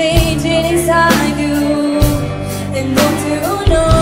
changing inside you. And don't you know